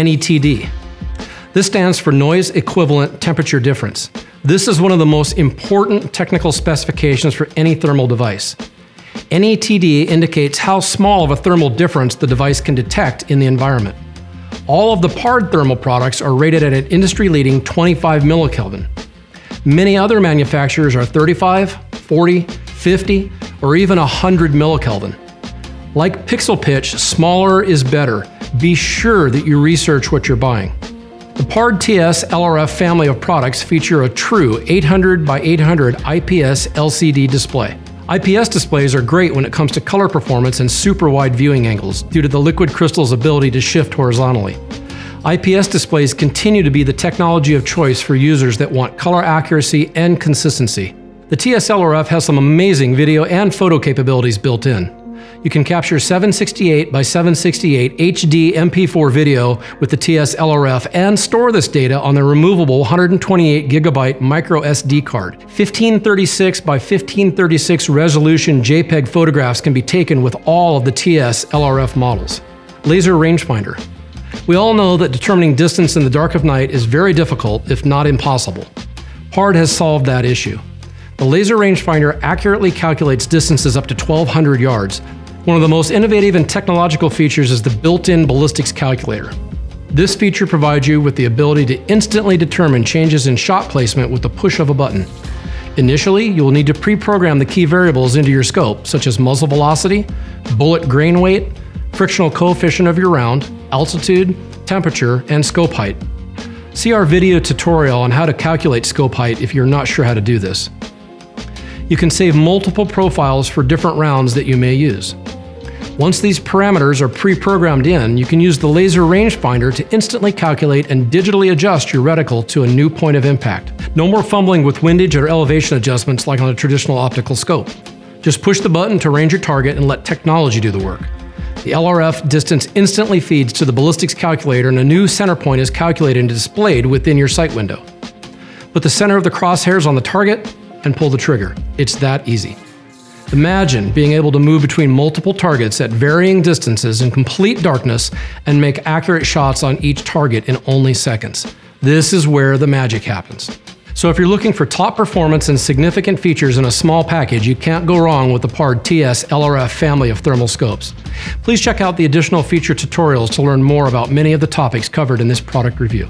NETD. This stands for Noise Equivalent Temperature Difference. This is one of the most important technical specifications for any thermal device. NETD indicates how small of a thermal difference the device can detect in the environment. All of the PARD thermal products are rated at an industry-leading 25 millikelvin. Many other manufacturers are 35, 40, 50, or even 100 millikelvin. Like pixel pitch, smaller is better. Be sure that you research what you're buying. The PARD TS LRF family of products feature a true 800 by 800 IPS LCD display. IPS displays are great when it comes to color performance and super wide viewing angles due to the liquid crystal's ability to shift horizontally. IPS displays continue to be the technology of choice for users that want color accuracy and consistency. The TS-LRF has some amazing video and photo capabilities built in. You can capture 768 by 768 HD MP4 video with the TS LRF and store this data on the removable 128 gigabyte micro SD card. 1536 by 1536 resolution JPEG photographs can be taken with all of the TS LRF models. Laser rangefinder. We all know that determining distance in the dark of night is very difficult, if not impossible. PARD has solved that issue. The laser rangefinder accurately calculates distances up to 1200 yards, one of the most innovative and technological features is the built-in ballistics calculator. This feature provides you with the ability to instantly determine changes in shot placement with the push of a button. Initially, you will need to pre-program the key variables into your scope, such as muzzle velocity, bullet grain weight, frictional coefficient of your round, altitude, temperature, and scope height. See our video tutorial on how to calculate scope height if you're not sure how to do this. You can save multiple profiles for different rounds that you may use. Once these parameters are pre-programmed in, you can use the laser rangefinder to instantly calculate and digitally adjust your reticle to a new point of impact. No more fumbling with windage or elevation adjustments like on a traditional optical scope. Just push the button to range your target and let technology do the work. The LRF distance instantly feeds to the ballistics calculator and a new center point is calculated and displayed within your sight window. Put the center of the crosshairs on the target and pull the trigger. It's that easy. Imagine being able to move between multiple targets at varying distances in complete darkness and make accurate shots on each target in only seconds. This is where the magic happens. So if you're looking for top performance and significant features in a small package, you can't go wrong with the PARD TS LRF family of thermal scopes. Please check out the additional feature tutorials to learn more about many of the topics covered in this product review.